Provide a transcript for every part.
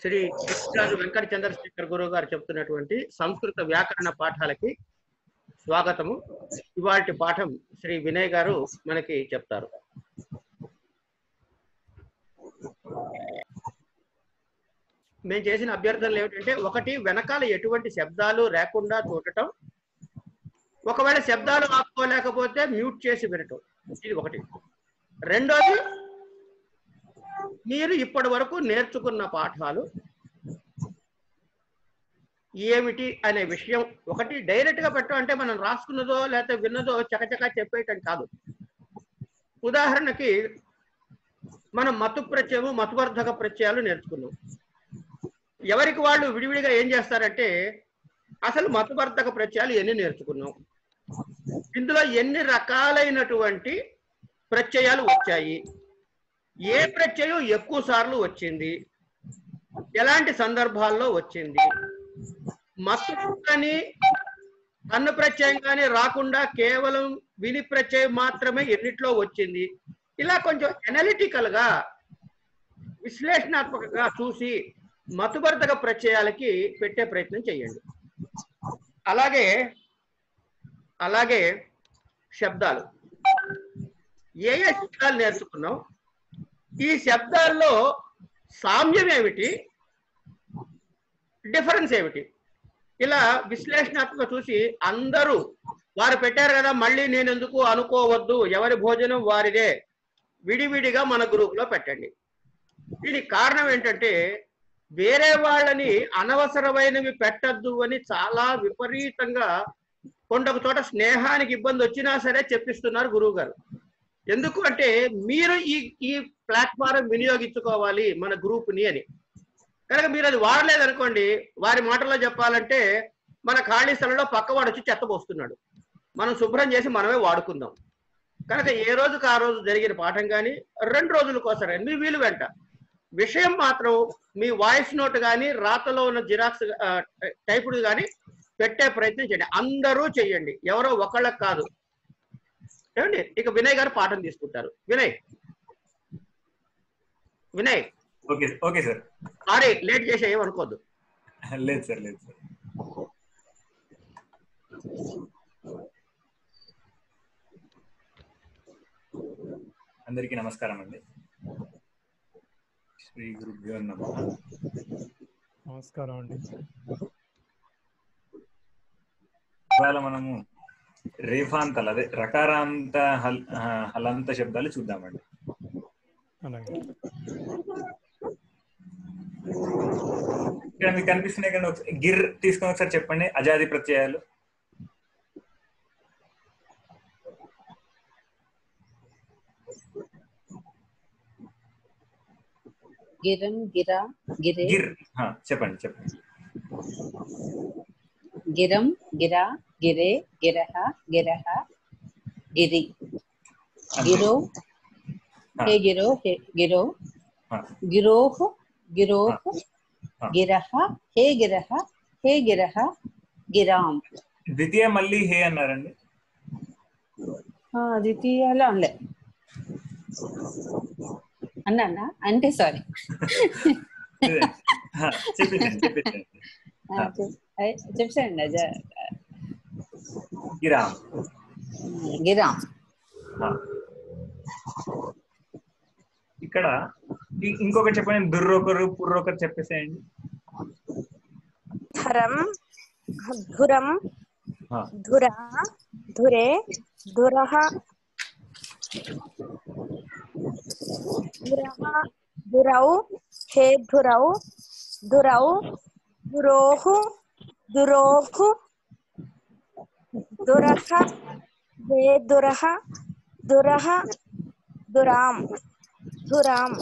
శ్రీ కృష్ణరాజు వెంకట చంద్రశేఖర్ గురువు గారు చెప్తున్నటువంటి సంస్కృత వ్యాకరణ పాఠాలకి స్వాగతము. ఇవాటి పాఠం శ్రీ వినయ్ గారు మనకి చెప్తారు. మేము చేసిన అభ్యర్థనలు ఏమిటంటే ఒకటి వెనకాల ఎటువంటి శబ్దాలు లేకుండా చూడటం. ఒకవేళ శబ్దాలు ఆపుకోలేకపోతే మ్యూట్ చేసి వినటం. ఇది ఒకటి. రెండోది మీరు ఇప్పటి వరకు నేర్చుకున్న పాఠాలు ఏమిటి అనే విషయం ఒకటి డైరెక్ట్గా పెట్టడం అంటే మనం రాసుకున్నదో లేకపోతే విన్నదో చకచకా చెప్పేయటం కాదు. ఉదాహరణకి మనం మతు ప్రత్యయము మతువర్ధక ప్రత్యయాలు నేర్చుకున్నాం. ఎవరికి వాళ్ళు విడివిడిగా ఏం చేస్తారంటే అసలు మతవర్ధక ప్రత్యయాలు ఎన్ని నేర్చుకున్నాం? ఇందులో ఎన్ని రకాలైనటువంటి ప్రత్యయాలు వచ్చాయి? ఏ ప్రత్యయం ఎక్కువ సార్లు వచ్చింది? ఎలాంటి సందర్భాల్లో వచ్చింది? మత్తు కానీ అన్న ప్రత్యయం కానీ రాకుండా కేవలం విని ప్రత్యయం మాత్రమే ఎన్నిట్లో వచ్చింది. ఇలా కొంచెం అనలిటికల్గా విశ్లేషణాత్మకంగా చూసి మతుబర్ధక ప్రత్యయాలకి పెట్టే ప్రయత్నం చేయండి. అలాగే అలాగే శబ్దాలు. ఏ ఏ శబ్దాలు నేర్చుకున్నాం ఈ శబ్దాల్లో సామ్యం ఏమిటి? డిఫరెన్స్ ఏమిటి? ఇలా విశ్లేషణాత్మక చూసి అందరూ వారు పెట్టారు కదా మళ్ళీ నేను ఎందుకు అనుకోవద్దు ఎవరి భోజనం వారిదే విడివిడిగా మన గ్రూప్లో పెట్టండి. దీనికి కారణం ఏంటంటే వేరే వాళ్ళని అనవసరమైనవి పెట్టద్దు అని చాలా విపరీతంగా కొండొక చోట స్నేహానికి ఇబ్బంది వచ్చినా సరే చెప్పిస్తున్నారు గురువు గారు ఎందుకు అంటే మీరు ఈ ఈ ప్లాట్ఫారం వినియోగించుకోవాలి మన గ్రూప్ని అని. కనుక మీరు అది వాడలేదనుకోండి వారి మాటల్లో చెప్పాలంటే మన ఖాళీ స్థలంలో పక్కవాడు వచ్చి చెత్త పోస్తున్నాడు. మనం శుభ్రం చేసి మనమే వాడుకుందాం. కనుక ఏ రోజుకు ఆ రోజు జరిగిన పాఠం కానీ రెండు రోజులకోసమే మీ వీలు వెంట. విషయం మాత్రం మీ వాయిస్ నోట్ కానీ రాతలో ఉన్న జిరాక్స్ టైపుడు కానీ పెట్టే ప్రయత్నం చేయండి. అందరూ చెయ్యండి. ఎవరో ఒకళ్ళకి కాదు. ఏమండి? ఇక వినయ్ గారు పాఠం తీసుకుంటారు. Vinay. Vinay. Okay okay sir. Sorry late చేసే ఏమనుకోద్దు లేదు సార్ లేదు సార్. అందరికీ నమస్కారం అండి. శ్రీ గురుభ్యో నమ. నమస్కారం అండి. ఇవాళ మనము రేఫాంతలు అదే రకారాంత హలంత శబ్దాలు చూద్దామండి. అలాగే. ఇక్కడ మీకు కనిపిస్తున్నాయి కానీ ఒకసారి గిర్ తీసుకొని ఒకసారి చెప్పండి అజాది ప్రత్యయాలు. గిరం గిరా గిరే. గిర్ ఆ, చెప్పండి చెప్పండి. గిరం గిరా గిరే గిరహ గిరహ గిరి. గిరో హే గిరో హే గిరో గిరోహ్ గిరోహ్. గిరహ హే గిరహ హే గిరహ గిరాం ద్వితీయ మళ్ళీ హే అన్నారండి ద్వితీయాలో అనలే అన్నా అంటే సారీ ఆ, చెప్పిందండి చెప్పిందండి చెప్పండి అజ గిరామ్ గిరాం ఆ. ఇక్కడ ఇ- ఇంకొకటి చెప్పండి దుర్రొకరు పుర్రొకరు చెప్పేసేయండి ధరం ధురం ఆ, ధుర ధురే ధురః ధురః ధురౌ హే ధురౌ ధురౌ ధురోః ధురోః ధురః హే ధురః ధురః ధురాం ధురాం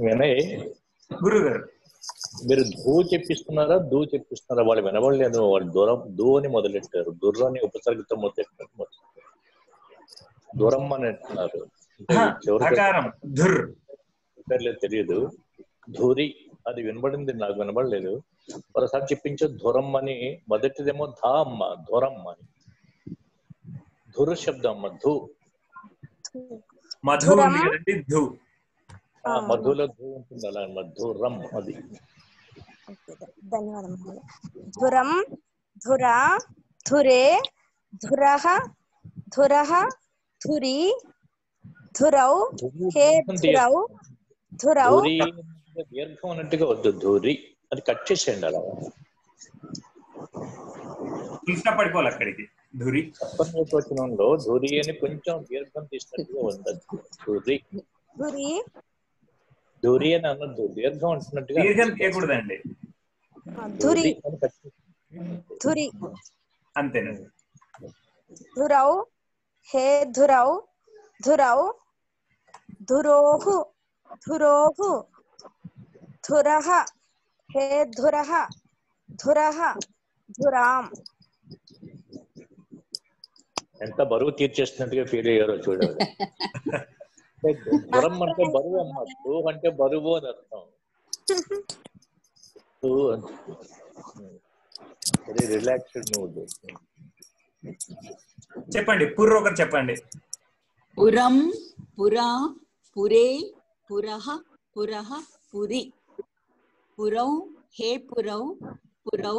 వినయ్? గురువు గారు మీరు ధూ చెప్పిస్తున్నారా దూ చెప్పిస్తున్నారా? వాళ్ళు వినబడలేదు వాళ్ళు దూరం దూ అని మొదలెట్టారు. దుర్రు అని ఉపసర్గతో మొదలెట్టారు. దూరం అని అంటున్నారు. తెలియదు. ధూరి అది వినబడింది నాకు వినబడలేదు. మరోసారి చెప్పించు ధురం అని మొదటిదేమో ధా అమ్మ ధురం అని ధురు శబ్దం అమ్మ ధూ మధు ధురం. ఉంది కదండి ధు ఆ మధులో ధూ ఉంటుంది అలా మధురం అది ఓకే, ధన్యవాదం మహోదయ. ధురం ధురా ధురే ధురః ధురః ధురి ధురౌ హే ధురౌ ధురౌ ధూరి అంటే దీర్ఘం అన్నట్టుగా వద్దు ధూరి అది కట్ చేసేయండి అలా. కృష్ణ పడిపోవాలి అక్కడికి. ధురి. సప్తమేకవచనంలో ధూరి అని కొంచెం దీర్ఘం తీసినట్టుగా ఉండదు ధూరి. ధురి. ధూరి అని అనొద్దు దీర్ఘం అంటున్నట్టుగా దీర్ఘం తీయకూడదండి. ధురి. ధురి అంతేనండి ధురౌ. హే ధురౌ. ధురౌ. ధురోహు. ధురోహు. ధురః హే ధురః ధురః ధురాం ఎంత బరువు తీర్చేసినట్టుగా ఫీల్ అయ్యారో చూడాలి అంటే దురం అంటే బరువు అమ్మ ధూ అంటే బరువు అని అర్థం ధూ అంటే వెరీ రిలాక్స్డ్ మూడ్ చెప్పండి పుర్రు ఒకరు చెప్పండి పురం పురా పురే పురః పురః పురి పురౌ హే పురౌ పురౌ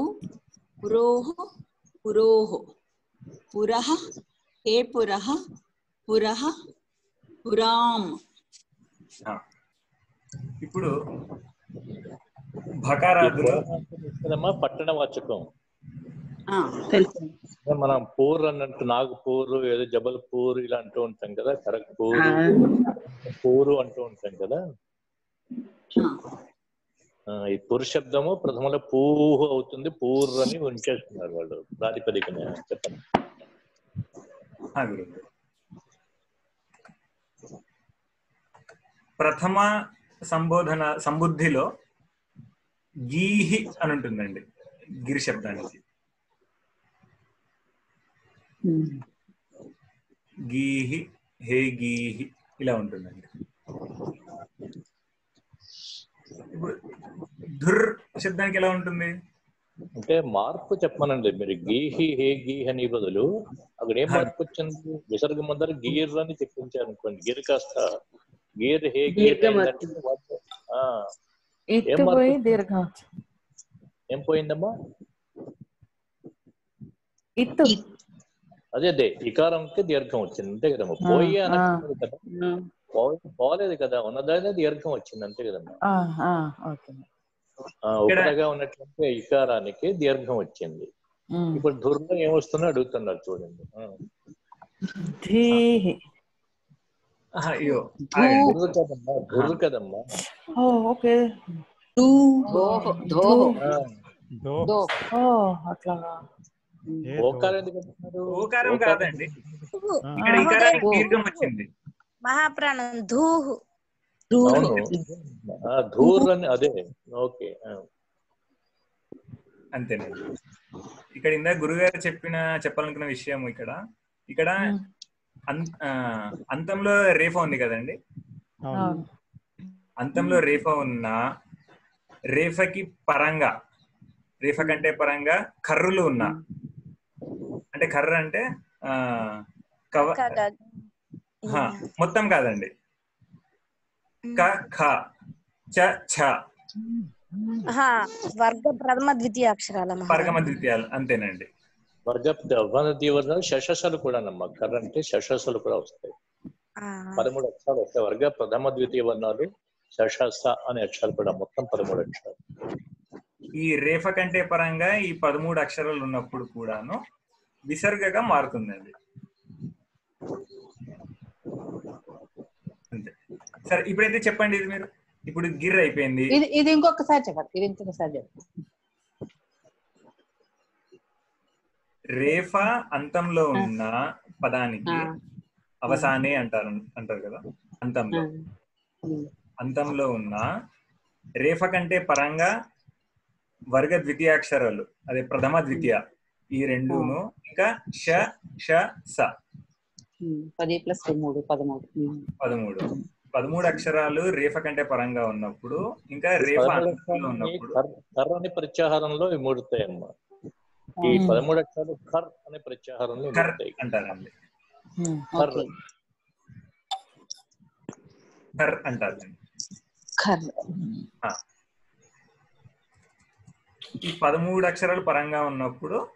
పురోః పురోః పురః హే పురః పురః పురాం. ఇప్పుడు భకారాదులు కదమ్మా పట్టణ వాచకం. ఆ, తెలుసు మనం పూర్ అన్నట్టు నాగపూర్ ఏదో జబల్పూర్ ఇలా అంటూ ఉంటాం కదా ఖరగ్పూర్ పూరు అంటూ ఉంటాం కదా. ఈ పురు శబ్దము ప్రథమలో పూహు అవుతుంది పూర్ అని ఉంచేస్తున్నారు వాళ్ళు. ప్రాతిపదికన చెప్పండి. ప్రథమ సంబోధన సంబుద్ధిలో గీహి అని ఉంటుందండి గిరి శబ్దానికి. గీహి హే గీహి ఇలా ఉంటుందండి. ఇప్పుడు ధుర్ శబ్దానికి ఎలా ఉంటుంది? అంటే మార్పు చెప్పమనండి. మీరు గీహి హే గీహి అని బదులు అక్కడ ఏం మార్పు వచ్చింది విసర్గ ముందర గీర్ అని చెప్పించారు అనుకోండి గిర్ కాస్త గీర్ హే గీర్ ఏం పోయిందమ్మా? అదే అదే ఇకారంకి దీర్ఘం వచ్చింది. అంతే కదమ్మా. పోయి ఆ. అనట్లేదు కదా పోలేదు కదా. ఉన్నదైనా దీర్ఘం వచ్చింది అంతే కదమ్మా ఆ, ఆ, ఓకే. ఆ, ఉపనగా ఉన్నటువంటి ఇకారానికి దీర్ఘం వచ్చింది. ఇప్పుడు దుర్లో ఏమొస్తుందో అడుగుతున్నారు చూడండి. కదమ్మా కదమ్మా. ఓకే. ఓకారం ఎందుకు? ఓకారం కాదండి. ఇక్కడ ఇకారానికి దీర్ఘం వచ్చింది. మహాప్రాణం ధూహు. ధూర్ అని అదే. ఓకే. అంతేనండి. ఇక్కడ ఇందాక గురుగారు చెప్పిన చెప్పాలనుకున్న విషయం ఇక్కడ. ఇక్కడ అంతంలో రేఫా ఉంది కదండి? అంతంలో రేఫా ఉన్న రేఫకి పరంగా రేఫ కంటే పరంగా కర్రులు ఉన్నా. అంటే కర్ర అంటే ఆ కవ మొత్తం కాదండి. క ఖ చ ఛ. ఆహా, వర్గ ప్రథమ ద్వితీయ అక్షరాల మహా. పరగమ ద్వితీయాలు అంతేనండి. వర్గ శశస్సులు కూడా నమ్మ కర్ర అంటే శశస్సులు కూడా వస్తాయి. ఆ, పదమూడు అక్షరాలు వస్తాయి. వర్గ ప్రథమ ద్వితీయ వర్ణాలు శశస్స అనే అక్షరాలు కూడా మొత్తం పదమూడు అక్షరాలు. ఈ రేఫ కంటే పరంగా ఈ పదమూడు అక్షరాలు ఉన్నప్పుడు కూడాను విసర్గగా మారుతుందండి అంతే సరే ఇప్పుడైతే చెప్పండి ఇది మీరు. ఇప్పుడు గిర్ అయిపోయింది. ఇది ఇది ఇంకొకసారి చెప్పండి. ఇది ఇంకొకసారి చెప్పండి. రేఫ అంతంలో ఉన్న పదానికి. అవసానే అంటారు అంటారు కదా? అంతంలో. అంతంలో ఉన్న రేఫ కంటే పరంగా వర్గ ద్వితీయాక్షరాలు అదే ప్రథమ ద్వితీయ ఈ రెండును ఇంకా ష ష స. పది ప్లస్ మూడు పదమూడు. పదమూడు. పదమూడు అక్షరాలు రేఫ కంటే పరంగా ఉన్నప్పుడు ఇంకా రేఫ పదమూడు అంతంలో అక్షరాలకి ఉన్నప్పుడు. కర్ కర్ అనే ప్రత్యాహారంలో ముడతాయి అమ్మా ఈ. పదమూడు అక్షరాలు ఖర్ అనే ప్రత్యాహారంలో ముడతాయి అంటారండి. అంటారండి. కర్ర ఈ పదమూడు అక్షరాలు పరంగా ఉన్నప్పుడు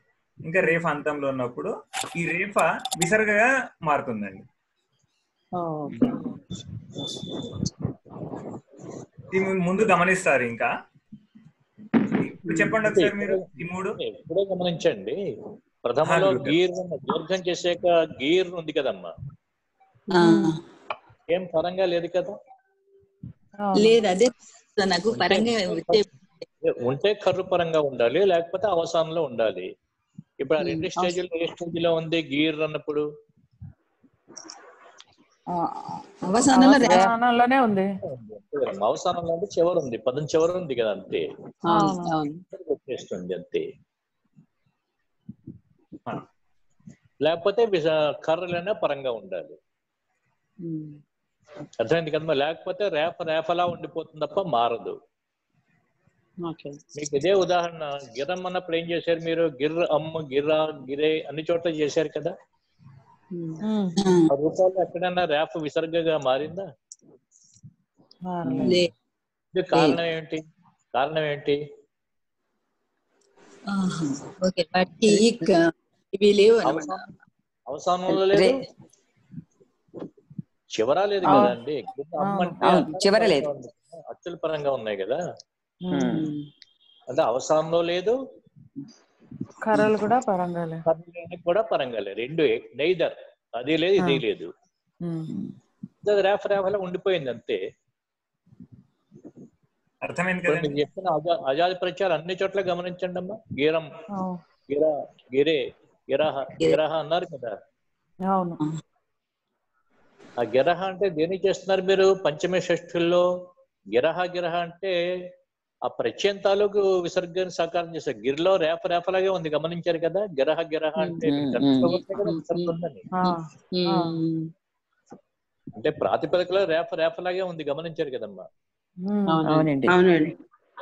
ఇంకా రేఫ అంతంలో ఉన్నప్పుడు ఈ రేఫ విసర్గగా మారుతుందండి. ముందు గమనిస్తారు ఇంకా. ఇప్పుడు చెప్పండి ఒకసారి మీరు ఈ మూడు. ఎప్పుడో గమనించండి. ప్రథమలో గీర్ దీర్ఘం చేసాక గీర్ ఉంది కదమ్మా. ఆ, ఏం పరంగా లేదు కదా. లేదు అదే నాకు పరంగా ఉంటే కర్రు పరంగా ఉండాలి లేకపోతే అవసానంలో ఉండాలి. ఇప్పుడు ఆ. రెండు స్టేజ్లో ఏ స్టేజ్లో ఉంది గీర్ అన్నప్పుడు? అవసానంలోనే ఉంది. అవసానంలో అంటే చివరి ఉంది పదం చివరి ఉంది కదా అంతే. అవును అవును. వచ్చేస్తుంది అంతే. లేకపోతే కర్రలైనా పరంగా ఉండాలి. అర్థమైంది కదమ్మా లేకపోతే రేప రేపలా ఉండిపోతుంది తప్ప మారదు. ఓకే. మీకు ఇదే ఉదాహరణ గిరం అన్నప్పుడు ఏం చేశారు మీరు? గిర్ అమ్మ గిర్రా గిరే అన్ని చోట్ల చేశారు కదా? రూపాయలు ఎక్కడైనా రేప విసర్గగా మారిందా? కారణం ఏంటి? కారణం ఏంటి? ఆహా, ఓకే వాటికి క- ఇవి లేవు అన్నమాట అవసా- అవసానంలో లేదు. చివర లేదు. కదండి. చివర లేదు. అచ్చుల పరంగా ఉన్నాయి కదా. అంటే అవసానంలో లేదు. కర్రలు కూడా పరంగా లేవు. కర్రలు కూడా పరంగా లేదు రెండు నైదర్ అది లేదు ఇది. లేదు. రేఫ రేఫలా ఉండిపోయింది అంతే. అర్థమైంది చెప్పిన అజా అజాది ప్రచారం అన్ని చోట్ల గమనించండి అమ్మా. గీరం. గిరా గిరే గిరహ గిరహ అన్నారు కదా. అవును. ఆ గిరహ అంటే దేనికి చేస్తున్నారు మీరు? పంచమి షష్ఠుల్లో గిరహ గిరహ అంటే ఆ ప్రత్యయం తాలూకు విసర్గాన్ని సాకారం చేశారు గిరిలో రేప రేపలాగే ఉంది. గమనించారు కదా? గిరహ గిరహ అంటే విసర్గ. అంటే ప్రాతిపదికలో రేప రేపలాగే ఉంది. గమనించారు కదమ్మా?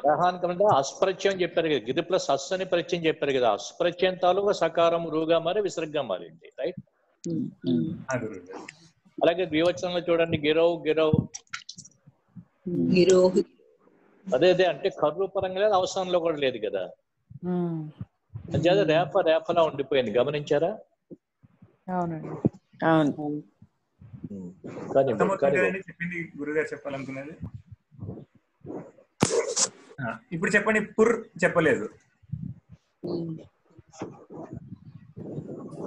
గ్రహానికి అంటే అస్పరిచయం చెప్పారు కదా. గిరి ప్లస్ అస్ అని పరిచయం చెప్పారు కదా. అస్పరిచయం తాలూకు సకారం రూగా మారి విసర్గంగా మారింది రైట్. అలాగే ద్వివచనంలో చూడండి. గిరవ్ గిరవ్ గిరోహి అదే అదే అంటే కర్రు పరంగా లేదు అవసరంలో కూడా లేదు కదా. అంచేత రేప రేపలా ఉండిపోయింది. గమనించారా? అవునండి. అవును. కానీ అర్థమవుతుంది కదండి చెప్పింది? గురుగారు చెప్పాలనుకున్నది? ఆ, ఇప్పుడు చెప్పండి. పుర్ చెప్పలేదు.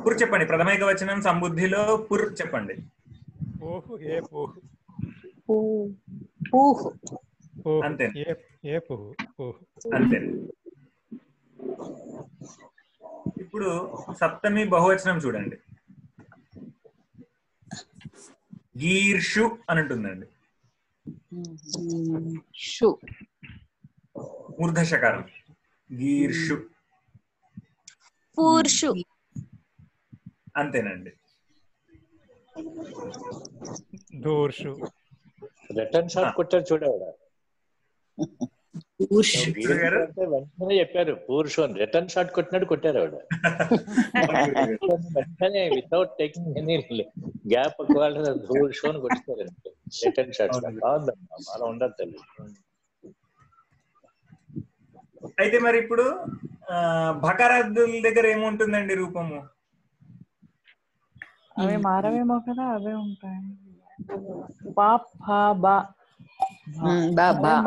పుర్ చెప్పండి. ప్రథమైక వచనం సంబుద్ధిలో పుర్ చెప్పండి. ఊహు ఏ పుహు? పూహు. అంతే. అంతే. ఇప్పుడు సప్తమి బహువచనం చూడండి. గీర్షు అని ఉంటుందండి ఊర్ధశకారం గీర్షు. పూర్షు. అంతేనండి. దూర్షు. రిటర్న్ షాట్ కొట్టారు? అంటే వెంటనే చెప్పారు. పూరుషు అని. రిటర్న్ షాట్ కొట్టినట్టు కొట్టారు ఆవిడ వెంటనే వితౌట్ టేకింగ్ ఎనీ గ్యాప్ ఒకవేళ పూరుషు అని కొట్టారు రిటర్న్ షాట్. కాదమ్మా అలా ఉండదు తల్లి అయితే మరి ఇప్పుడు భకారాదుల దగ్గర ఏముంటుందండి రూపము? అవి మారవేమో కదా అవే ఉంటాయి. ఫా బా. బా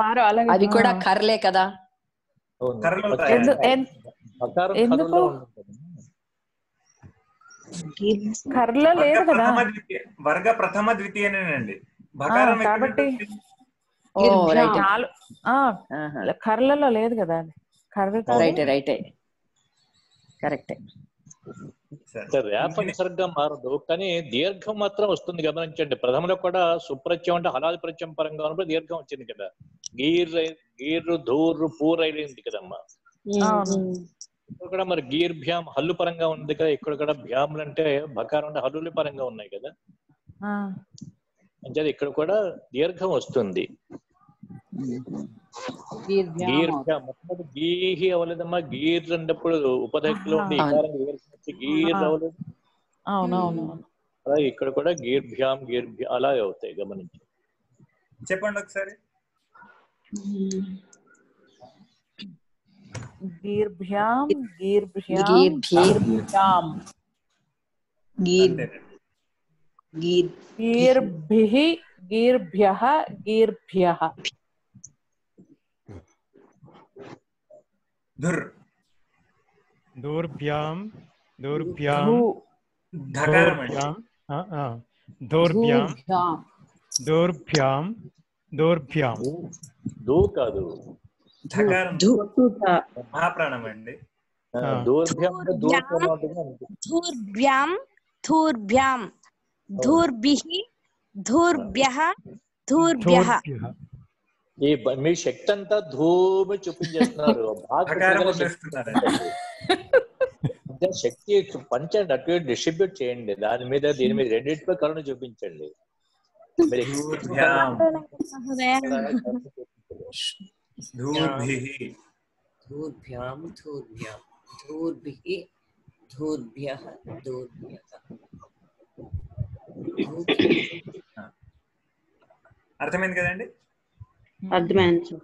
అవి కూడా. కర్లే కదా. ఎందుకు? లేదు కదా. ప్రథమ ద్వితీయ వర్గ ప్రథమ ద్వితీయనేనండి. కాబట్టి- కర్రలలో లేదు కదా అది. కర్ర. రైటే రైటే. కరెక్టే. సరే. అంటే రేప నిసర్గ మారదు కానీ దీర్ఘం మాత్రం వస్తుంది. గమనించండి ప్రథమలో కూడా సుప్రత్యం అంటే హలాది ప్రత్యం పరంగా ఉన్నప్పుడు దీర్ఘం వచ్చింది కదా. గీర్ గీర్రు ధూర్రు పూర్ అయింది కదమ్మా. ఇక్కడ కూడా మరి గీర్ భ్యామ్ హల్లు పరంగా ఉంది కదా. ఇక్కడ కూడా భ్యాములు అంటే బకారం అంటే హల్లుల పరంగా ఉన్నాయి కదా. ఆ, అంటే ఇక్కడ కూడా దీర్ఘం వస్తుంది. గీర్ఘ మొట్టమొదటి గీహి అవ్వలేదమ్మా గీర్ అన్నప్పుడు ఉపధక్తిలో ఉండి ఆహా. ఈకారం దీర్ఘం వచ్చి గీర్ ఆహా. అవ్వలేదు అవునవును అలాగే ఇక్కడ కూడా గీర్భ్యాం గీర్భ్య అలాగే అవుతాయి గమనించి చెప్పండి ఒకసారి గీర్భ్యాం గీర్భ్యాం గీర్భ్యే గీర్భ్యాం గీర్ అంతేనండి గీర్ గీర్భిః గీర్భ్యः గీర్భ్యः ధుర్ దౌర్భ్యాం దౌర్భ్యాం ధూ ధకారం అండి దౌర్భ్యాం ఆ, ఆ. దౌర్భ్యాం ధూర్భ్యాం దౌర్భ్యాం దౌర్భ్యాం దూ కాదు ధకారం ధూ మహాప్రాణం అండి ఆ. దూర్భ్యం అంటే దూర్భ్యం ధూర్భ్యాం ధూర్భ్యాం ధూర్భిః ధూర్భ్యः ధూర్భ్యः దౌర్భ్యః ఈ బ- మీ శక్తి అంతా ధూమి చూపించేస్తున్నారు బాగా ధకారం కొద్దిగా శక్తి వదిలేస్తున్నారండి అంటే శక్తి పంచండి అటు డిస్ట్రిబ్యూట్ చేయండి. దాని మీద దీని మీద రెండింటిపై కరుణ చూపించండి. మీరు ధూర్భ్యాం మహోదయ ధూర్భిః ధూర్భ్యాం ధూర్భ్యాం ధూర్భిః ధూర్భ్యः ధూర్భ్యः అర్థమైంది కదండి? అర్థమైంది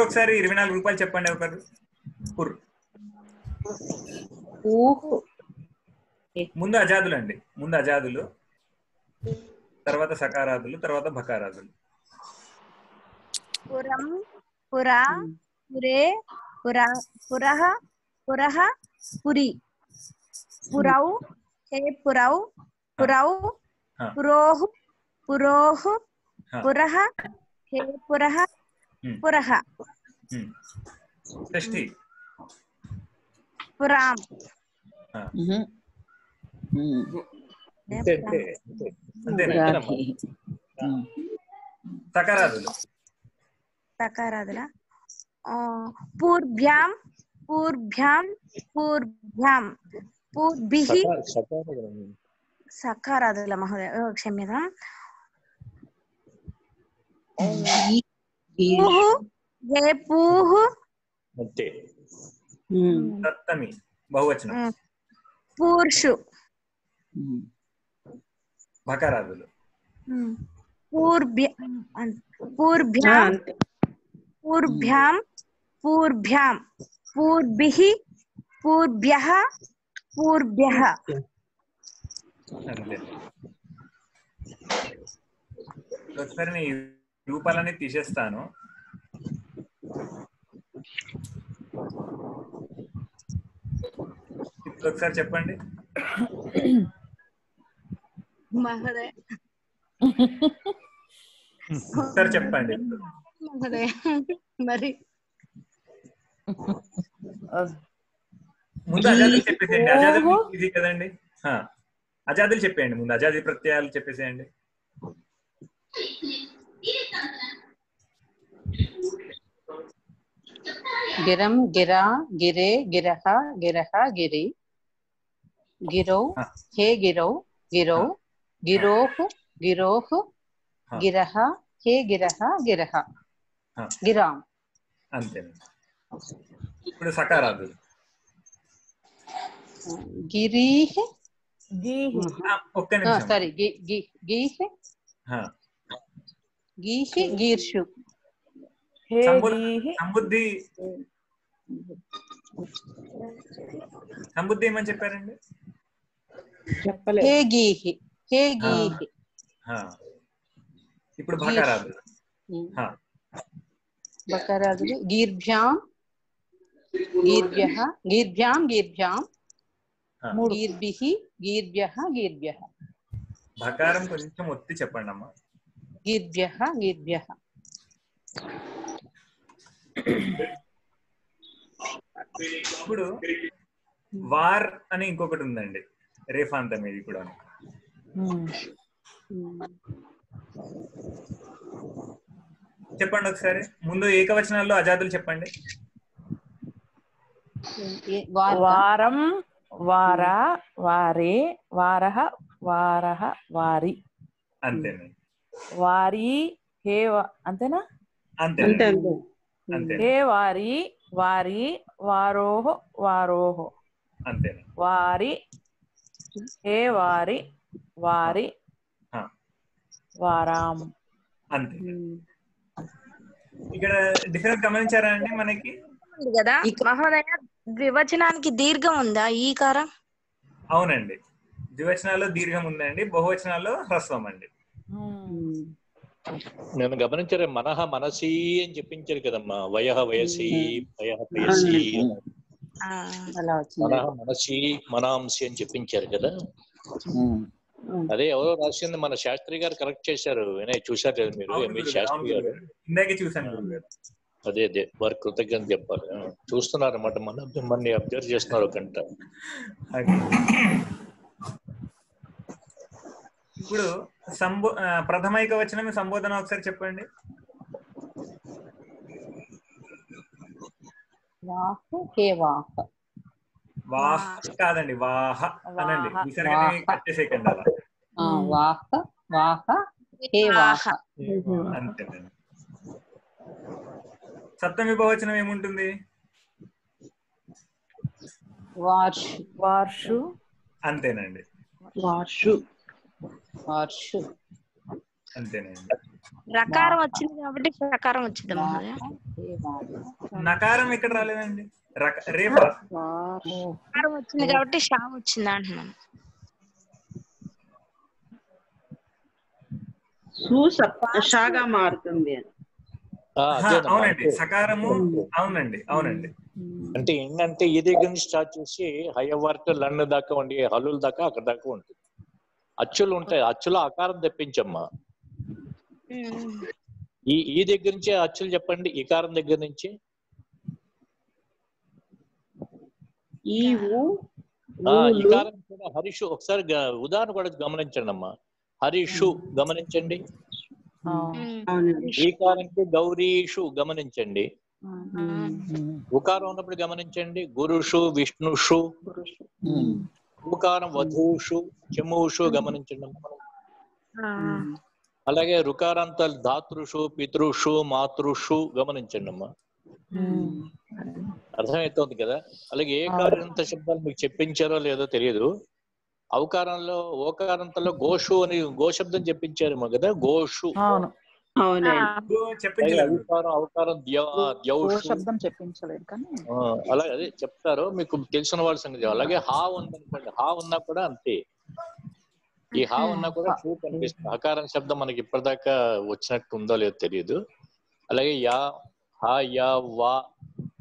ఒకసారి ఇరవై నాలుగు రూపాయలు చెప్పండి ఒకరు ముందు అజాదులు అండి. ముందు అజాదులు తర్వాత సకారాదులు తర్వాత భకారాదులు. పురం పురా పురే పురా పురః పురః పురి. పురౌ హే పురౌ పురౌ ఆ. పురోః పురోః ఆ. పురః హే పురః ఉమ్, పురః ఉమ్. షష్ఠి పురాం ఆ, అంతే అంతే అంతే. అంతేనా సకారాదులు సకారాదుల పూర్భ్యాం పూర్భ్యాం పూర్భ్యాం పూర్భిః సకార- సకార- సకారాదుల మహోదయ ఓ, క్షమ్యతాం పూః హే పూః అంతే సప్తమి బహువచనం ఉమ్, పూర్షు భకారాదులు ఉమ్, పూర్భ్య అన్- పూర్భ్యాం అంతే పూర్భ్యాం పూర్భ్యాం పూర్భిః పూర్భ్యः పూర్భ్యः అంతే ఒకసారి నీ రూపాలన్నీ తీసేస్తాను. ఇప్పుడు ఒకసారి చెప్పండి. మహోదయ ఒకసారి చెప్పండి. మహోదయ మరి. ముందు అజాదులు చెప్పేసేయండి. అజాదులు ఇది కదండి. ఆ, అజాదులు చెప్పేయండి ముందు. అజాది ప్రత్యయాలు చెప్పేసేయండి. గిరం గిరా గిరే గిరహ గిరహ గిరి గిరౌ ఆ. హే గిరౌ గిరౌ గిరోహ్ గిరోహ్ ఆ. గిరహ హే గిరహ గిరహ ఆ. గిరాం అంతేనండి ఇప్పుడు సకారాదులు గిరీహ్ గీహి ఆ, ఒక్క నిమిషం సారీ గి గి గీహ్ ఆ, గీహ్ గీర్షు హే సంబుద్ధి గీహి సంబుద్ధి సంబుద్ధి ఏమని చెప్పారండి? చెప్పలేదు. హే గీహి హే గీహి ఆ, ఇప్పుడు భకారాదులు ఆ, బకరాదులు గీర్భ్యాం గీర్భ్యః గీర్భ్యాం గీర్భ్యాం। ఆ. గీర్భిః గీర్భ్యః గీర్భ్యః। భకారం కొంచెం ఒత్తి చెప్పండి అమ్మా గీర్భ్యః గీర్భ్యః ఇప్పుడు వార్ అని ఇంకొకటి ఉందండి రేఫాంతం ఇది కూడా చెప్పండి ఒకసారి ముందు ఏకవచనాల్లో అజాదులు చెప్పండి. వారం వార వారే వారః వారః వారి. అంతేనండి. వారి హే అంతేనా? అంతే. హే వారి వారి వారోహ వారోహ. వారి హే వారి వారి. వారాం అంతే. ఇక్కడ డిఫరెన్స్ గమనించారా అండి మనకి? ఉంది కదా? మహోదయ ద్వివచనానికి దీర్ఘం ఉందా ఈ కారం అవునండి. ద్వివచనాల్లో దీర్ఘం ఉందండి. బహువచనాల్లో హ్రస్వం అండి నేను గమనించారు మనహ మనసి అని చెప్పించారు కదమ్మా. వయహ వయసి వయహ వయసి. మనహ మనసి మనాంసి అని చెప్పించారు కదా. అదే ఎవరో రాసింది మన శాస్త్రి గారు కరెక్ట్ చేశారు. వినయ్ చూశారు కదా మీరు? గురుగారు, శాస్త్రి గారు. అదే అదే. వారి కృతజ్ఞత చెప్పాలి. చూస్తున్నారు అన్నమాట మన మిమ్మల్ని అబ్జర్వ్ చేస్తున్నారు ఒక గంట. ఇప్పుడు సంబో ప్రథమైక వచనం సంబోధన ఒకసారి చెప్పండి. వాహ హే వాహ. వాహ కాదండి వాహ అనండి. వాహ. విసర్గని వాహ. కట్ చేసేయకండి అలా. ఆ, వాహ వాహ హే వాహ. అంతేనండి సప్తమి బహువచనం ఏముంటుంది? వార్షు. వార్షు. అంతేనండి. వార్షు. అంతేనండి. రకారం వచ్చింది కాబట్టి ప్రకారం వచ్చింది మహోదయ నకారం ఎక్కడ రాలేదండి? రక రేపా? రకారం వచ్చింది కాబట్టి షా వచ్చింది అంటున్నాను. షాగా మారుతుంది. అవునండి అంటే- సకారము అవునండి అవునండి. అంటే ఏంటంటే ఈ దగ్గర నుంచి స్టార్ట్ చేసి హయ్యర్ వర్క్ లండ్ దాకా ఉండి హల్లుల దాకా అక్కడ దాకా ఉంటుంది. అచ్చులు ఉంటాయి. అచ్చులో ఆకారం తెప్పించమ్మా. ఈ ఈ దగ్గర నుంచి అచ్చులు చెప్పండి. ఈకారం దగ్గర నుంచి. ఈకారం కూడా హరిషు. ఒకసారి ఉదాహరణ కూడా గమనించండి. అమ్మా హరిషు గమనించండి ఈకారంకి గౌరీషు గమనించండి. ఉకారం ఉన్నప్పుడు గమనించండి. గురుషు విష్ణుషు. ఉకారం వధూషు చమూషు గమనించండి. అమ్మా. అలాగే రుకారాంతాలు ధాతృషు పితృషు మాతృషు గమనించండి అమ్మా అర్థమవుతోంది కదా? అలాగే ఏ కారంత శబ్దాలు మీకు చెప్పించారో లేదో తెలియదు. అవకారంలో ఓకారంతలో గోషు అని గోశబ్దం చెప్పించారేమో కదా? గోషు. అలాగే అదే చెప్తారు. మీకు తెలిసిన వాళ్ళ సంగతి అలాగే హా ఉందనుకోండి. హా ఉన్నా కూడా అంతే. ఈ హా ఉన్నా కూడా షూ కనిపిస్తుంది. హకారం శబ్దం మనకి ఇప్పటిదాకా వచ్చినట్టు ఉందో లేదో తెలియదు అలాగే యా హా యా వా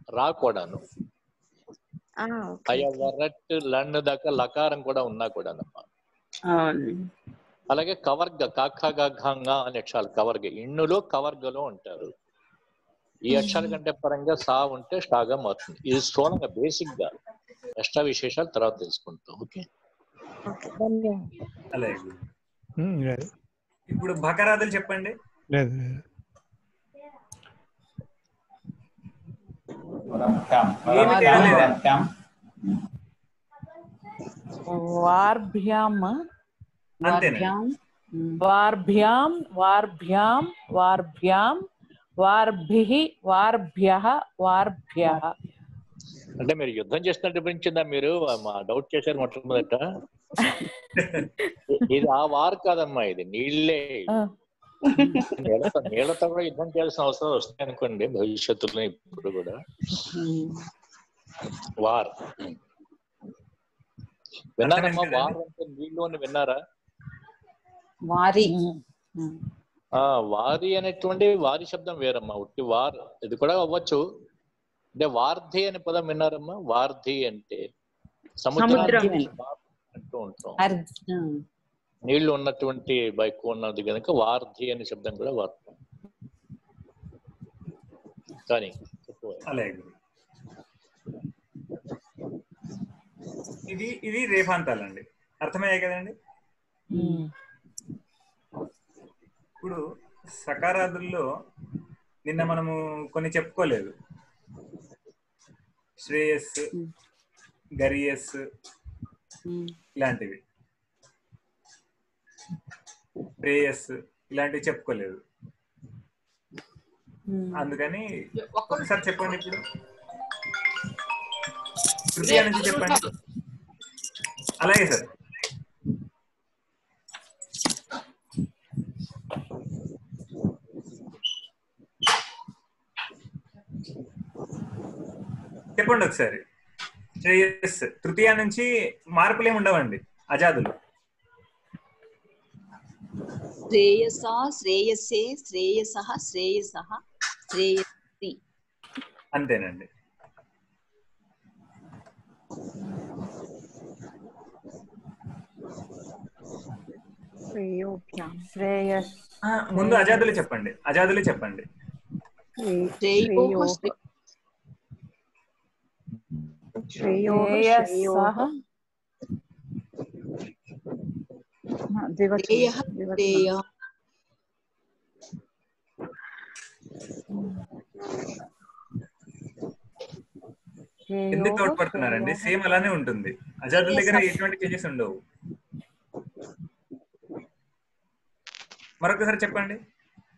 రా కూడాను. హయ వరట్ లండ్ దాకా లకారం కూడా ఉన్నా కూడా అవునండి అలాగే కవర్గ కాఖ గఘంగ అనే అక్షరాలు కవర్గ ఇన్నులో కవర్గలో ఉంటారు. ఈ అక్షరాల కంటే పరంగా సా ఉంటే షాగా మారుతుంది. ఇది స్థూలంగా బేసిక్గా ఎక్స్ట్రా విశేషాలు తర్వాత తెలుసుకుంటాం. ఓకే? అలాగే ఇప్పుడు భకరాదులు చెప్పండి. లేదు లేదు. ఏమి తేడా లేదా? వార్భ్యాం అంతేనండి వార్భ్యాం వార్భ్యాం వార్భ్యాం వార్భిః వార్భ్యః వార్భ్యః అంటే మీరు యుద్ధం చేస్తున్నట్టు అనిపించిందా మీరు? మా డౌట్ చేశారు మొట్టమొదట. ఇది ఆ వారు కాదమ్మా ఇది నీళ్ళే. నీళ్ళతో నీళ్ళతో కూడా యుద్ధం చేయాల్సిన అవసరం వస్తాయి అనుకోండి భవిష్యత్తులో ఇప్పుడు కూడా. వార్. విన్నారమ్మా వార్ అంటే నీళ్ళు అని విన్నారా? వారి. ఆ వారి అనేటువంటి వారి శబ్దం వేరమ్మా. ఉట్టి వార్ ఇది కూడా అవ్వచ్చు. అంటే వార్ధి అనే పదం విన్నారమ్మా? వార్ధి అంటే సముద్రం. అంటూ ఉంటాం. అర్ధ నీళ్ళు ఉన్నటువంటి బైక్ ఉన్నది కనుక వార్ధి అనే శబ్దం కూడా వాడతాం. కానీ ఇది ఇది రేఫాంతాలండి. అర్థమయ్యాయి కదండి? ఇప్పుడు సకారాదుల్లో నిన్న మనము కొన్ని చెప్పుకోలేదు. శ్రేయస్ గరియస్ ఇలాంటివి. ప్రేయస్ ఇలాంటివి చెప్పుకోలేదు. అందుకని ఒకసారి చెప్పండి ఇప్పుడు. తృతీయ నుంచి చెప్పండి. అలాగే సార్. చెప్పండి ఒకసారి. శ్రేయస్ తృతీయ నుంచి మార్పులు ఏమి ఉండవండి? అజాదులు శ్రేయస శ్రేయసే శ్రేయస శ్రేయస శ్రేయసి. అంతేనండి. ముందు అజాదులు చెప్పండి. అజాదులు చెప్పండి. శ్రేయోః ఎందుకు తోడ్పడుతున్నారండి సేమ్ అలానే ఉంటుంది. అజాదుల దగ్గర ఎటువంటి చేంజెస్ ఉండవు. మరొకసారి చెప్పండి.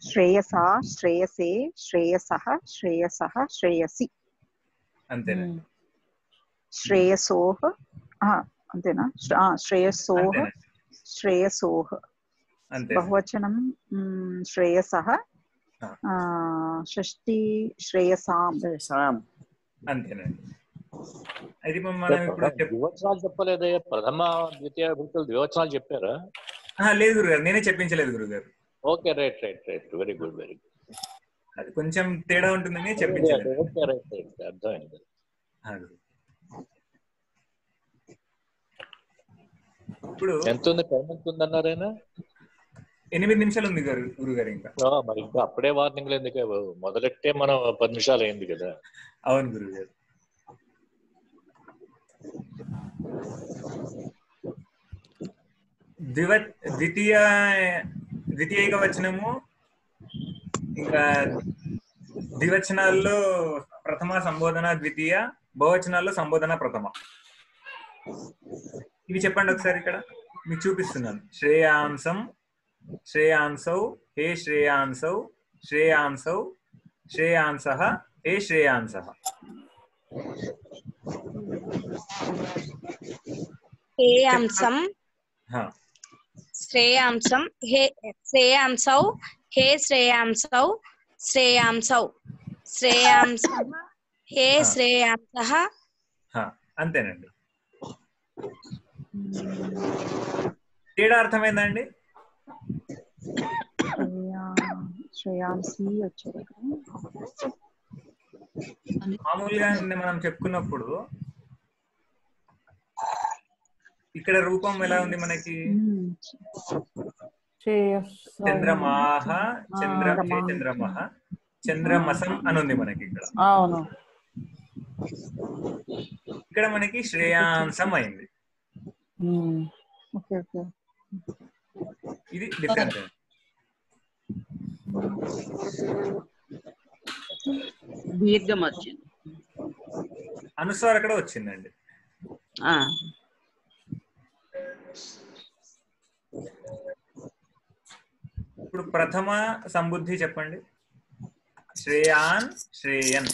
శ్రేయస శ్రేయసే శ్రేయస శ్రేయస శ్రేయసి. అంతేనండి. శ్రేయసోహ అంతేనా? శ్రేయసోహ శ్రేయసోహ అంతే. బహువచనం శ్రేయసః షష్ఠి శ్రేయసాం. అంతేనండి. ఇప్పుడు మనం ఇప్పుడు ద్వివచనాలు చెప్పలేదయ్యా ప్రథమ ద్వితీయ విభక్తులు ద్వివచనాలు చెప్పారా? ఆ, లేదు గురుగారు. నేనే చెప్పించలేదు గురుగారు. Okay right right right. Very good very good. అది కొంచెం తేడా ఉంటుందని చెప్పించలేదు. Okay right right. అర్థమైంది ఆ, గురు. ఇప్పుడు ఎంత ఉంది టైం ఎంత ఉంది అన్నారైనా ఎనిమిది నిమిషాలు ఉంది గారు గురుగారు ఇంకా. ఆ, మరి ఇంకా అప్పుడే వార్నింగ్లు ఎందుకు? మొదలెట్టే మనం పది నిమిషాలు అయింది కదా. అవును గురుగారు. ద్వివ ద్వితీయ ద్వితీయ వచనము ఇంకా ద్వివచనాల్లో ప్రథమ సంబోధన ద్వితీయ బహువచనాల్లో సంబోధన ప్రథమ. ఇవి చెప్పండి ఒకసారి ఇక్కడ. మీకు చూపిస్తున్నాను. శ్రేయాంసం శ్రేయాంసౌ హే శ్రేయాంసౌ శ్రేయాంసౌ శ్రేయాంస హే శ్రేయాంస శ్రేయాంసం శ్రేయాంసం హే శ్రేయాంసౌ హే శ్రేయాంసౌ శ్రేయాంసౌ శ్రేయాంస హే శ్రేయాంస అంతేనండి. తేడా అర్థమైందండి? మామూలుగా మనం చెప్పుకున్నప్పుడు ఇక్కడ రూపం ఎలా ఉంది మనకి? చంద్రమాహ చంద్ర చంద్రమహ. చంద్రమసం అని ఉంది మనకి ఇక్కడ. ఇక్కడ మనకి శ్రేయాంసం అయింది. Okay okay. ఇది డిఫరెన్స్ దీర్ఘం వచ్చింది. అనుస్వార కూడా వచ్చిందండి. ఆ, ఇప్పుడు ప్రథమ సంబుద్ధి చెప్పండి. శ్రేయాన్ శ్రేయన్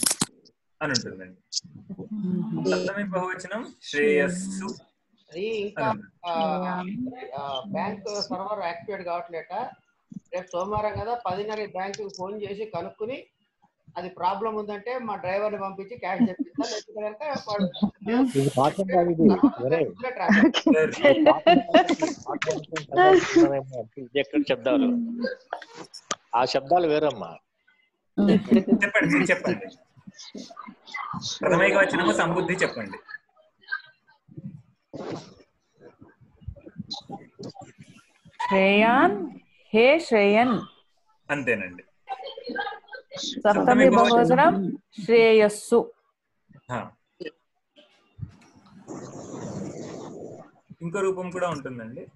అని ఉంటుందండి. సప్తమి బహువచనం శ్రేయస్సు. అది ఇంకా బ్యాంక్ సర్వర్ యాక్టివేట్ కావట్లేట. రేపు సోమవారం కదా పదిన్నర బ్యాంకు ఫోన్ చేసి కనుక్కుని అది ప్రాబ్లం ఉందంటే మా డ్రైవర్ని పంపించి క్యాష్ తెప్పిస్తా లేకపోతే శబ్దాలు? ఆ శబ్దాలు వేరమ్మా. చెప్పండి చెప్పండి. ప్రథమైక సంబుద్ధి చెప్పండి. శ్రేయాన్? హే శ్రేయన్. అంతేనండి. సప్తమి బహువచనం శ్రేయస్సు. ఆ. ఇంకో రూపం కూడా ఉంటుందండి.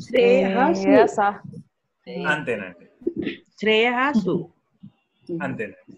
శ్రేయసు శ్రేయస. అంతేనండి. శ్రేయసు అంతేనండి.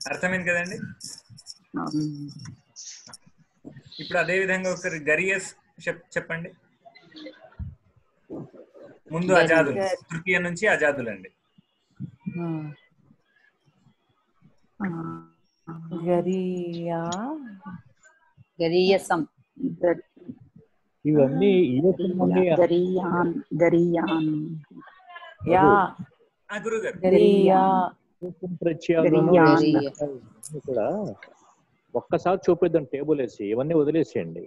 అర్థమైంది కదండి? ఇప్పుడు అదే విధంగా ఒకసారి గరియస్ చెప్పండి. ముందు అజాదులు తృతీయ నుంచి అజాదులు అండి గరియా. ఇవన్నీ గరియాన్ గరియాన్. గురుగారు. గరియా. కూడా ఒక్కసారి చూపిద్దాం టేబుల్ వేసి ఇవన్నీ వదిలేసేయండి.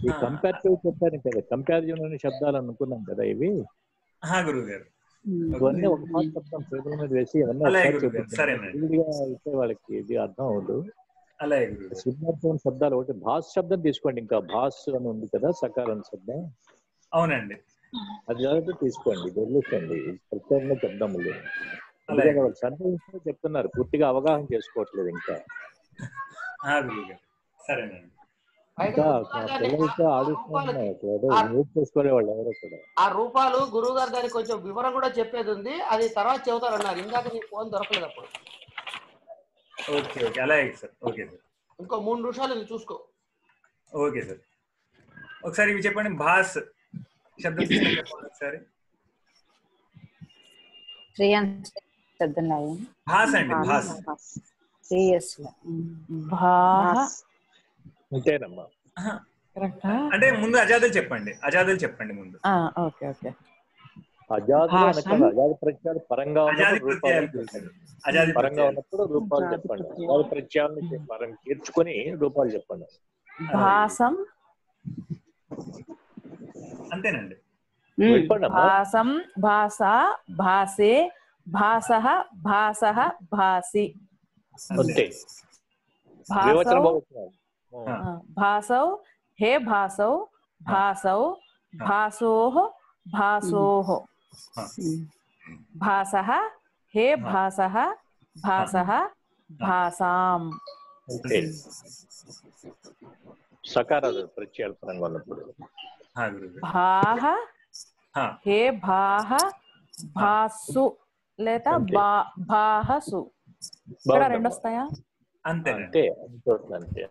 ఈ. కంపారిటివ్ చెప్పారు కదా కంపారిజన్ అనే శబ్దాలు అనుకున్నాం కదా ఇవి. ఇవన్నీ ఒకసారి చెప్తాం టేబుల్ మీద వేసి ఇవన్నీ అయితే వాళ్ళకి ఇది అర్థం గారు సిద్ధార్థం శబ్దాలు ఒకటి భాస్ శబ్దం తీసుకోండి ఇంకా భాస్ అని ఉంది కదా సకారం శబ్దం. అవునండి. అది కాబట్టి తీసుకోండి వదిలేసండి ప్రత్యేకంగా చెప్దాం మళ్ళీ. చెప్తున్నారు. పూర్తిగా అవగాహన చేసుకోవట్లేదు ఇంకా. సరేనండి. ఆ రూపాలు గురువు గారు దానికి కొంచెం వివరం కూడా చెప్పేది ఉంది. అది తర్వాత చెబుతారన్నారు. ఇందాక నీ ఫోన్ దొరకలేదు అప్పుడు. Okay okay. అలాగే సార్. Okay sir. ఇంకో మూడు నిమిషాలు చూసుకో. Okay sir. ఒకసారి ఇవి చెప్పండి. భాస్ శబ్దం ఒకసారి. శబ్దం లాగా భాస్ అండి భాస్. శ్రేయస్ భాహ అంతేనమ్మా. ఆహా. కరెక్టా? అంటే ముందు అజాదులు చెప్పండి అజాదులు చెప్పండి ముందు. Okay okay. అజాదు ప్రత్యయాలు పరంగా రూపాలు పరంగా ఉన్నప్పుడు రూపాలు చెప్పండి. ప్రత్యయాలు. అజాది ప్రత్యయాలను పరం తీర్చుకొని రూపాలు చెప్పండి. భాసం. అంతేనండి. భాసం భాష భాసే భాస భాస భాసి అంతే భాసౌ వివచన బహువచనాలు. ఆ. ఆ, భాసౌ హే భాసౌ భాసౌ భాసోః భాసోః ఆ. భాసః హే భాసః భాసః భాసాం అంతే లేదా బా బాహసు ఇక్కడ రెండు వస్తాయా అంతే అంతే అంతే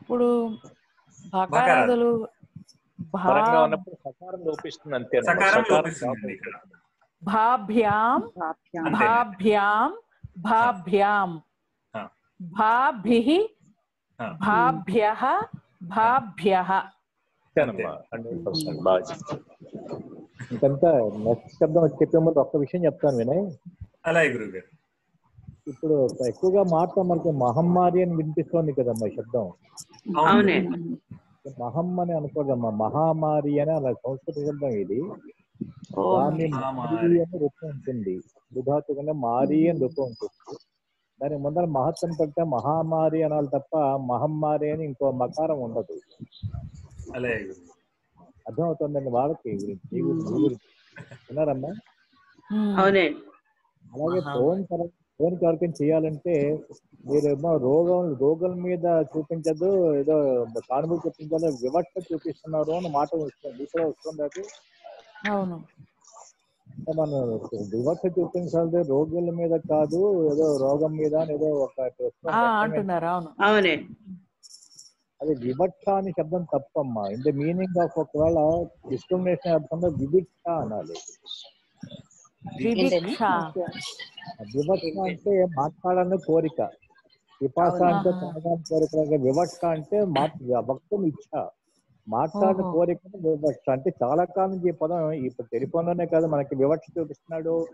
ఇప్పుడు భకారాదులు భాభ్యాం భాభ్యాం భాభ్యాం భాభిః భాభ్యః భాభ్యః ఇంకంతా నెక్స్ట్ శబ్దం వచ్చి చెప్పే ముందు ఒక్క విషయం చెప్తాను వినయ్. అలాగే గురువు గారు ఇప్పుడు ఎక్కువగా మాట మనకి మహమ్మారి అని వినిపిస్తోంది కదమ్మా శబ్దం. అవునే మహం అని అనుకోదమ్మా మహామారి అని అలా సంస్కృత శబ్దం ఇది. దాన్ని. మారి అని రూపం ఉంటుంది. బుధాతుకంగా మారి అని రూపం ఉంటుంది. దాని ముందర మహత్వం పెడితే మహామారి అనాలి తప్ప మహమ్మారి అని ఇంకో మకారం ఉండదు. అలాగే. అర్థమవుతుందండి వాళ్ళకి గురించి. విన్నారమ్మా? అవునే. అలాగే ఫోన్ ఫోన్ ఎవరికైనా చేయాలంటే మీరేమో రోగం రోగుల మీద చూపించదు ఏదో సానుభూతి చూపించాలి వివక్ష చూపిస్తున్నారు అని మాట వస్తుంది ఇక్కడ వస్తుంది అది. అవును. మనం వివక్ష చూపించాలి రోగుల మీద కాదు ఏదో రోగం మీద అని ఏదో. ఆ అంటున్నారు అవును. అవునే. అది వివక్ష అని శబ్దం తప్పమ్మా. ఇన్ ద మీనింగ్ ఆఫ్ ఒకవేళ డిస్క్రిమినేషన్ అర్థంలో వివిక్ష అనాలి. వివిక్ష వివక్ష అంటే మాట్లాడాలని కోరిక. విపాస అంటే తాగడానికి కోరిక. లాగా వివక్ష అంటే మా- భక్తం ఇచ్చ మాట్లాడిన ఓహో. కోరిక వివక్ష. అంటే చాలా కాలం నుంచి ఈ పదం ఇప్పుడు టెలిఫోన్లోనే కాదు మనకి వివక్ష చూపిస్తున్నాడు.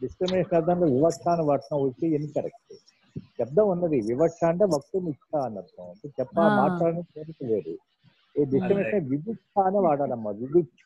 డిస్క్రిమినేషన్ అర్థంలో వివక్ష అని వాడటం వచ్చి ఇన్కరెక్ట్ శబ్దం ఉన్నది. వివక్ష అంటే భక్తం ఇచ్చ అని అర్థం అంటే చెప్ప కోరిక లేదు ఈ డిస్క్రిమినేషన్ వివిక్ష అని వాడాలమ్మా. వివిక్ష